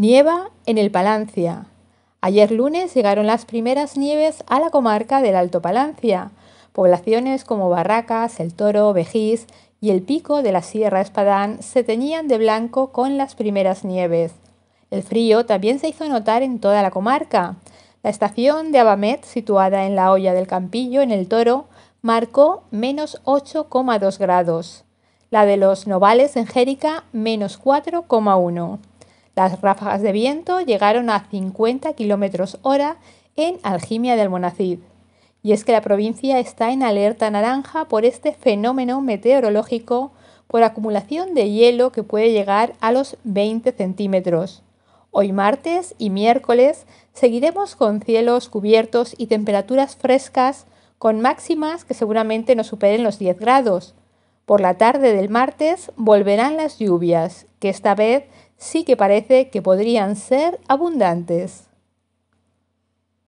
Nieva en el Palancia. Ayer lunes llegaron las primeras nieves a la comarca del Alto Palancia. Poblaciones como Barracas, El Toro, Vejís y el pico de la Sierra Espadán se teñían de blanco con las primeras nieves. El frío también se hizo notar en toda la comarca. La estación de Abamet, situada en la olla del Campillo, en El Toro, marcó menos 8,2 grados. La de los Novales en Jérica, menos 4,1. Las ráfagas de viento llegaron a 50 km hora en Algimia del Monacid. Y es que la provincia está en alerta naranja por este fenómeno meteorológico por acumulación de hielo que puede llegar a los 20 centímetros. Hoy martes y miércoles seguiremos con cielos cubiertos y temperaturas frescas con máximas que seguramente no superen los 10 grados. Por la tarde del martes volverán las lluvias, que esta vez sí que parece que podrían ser abundantes.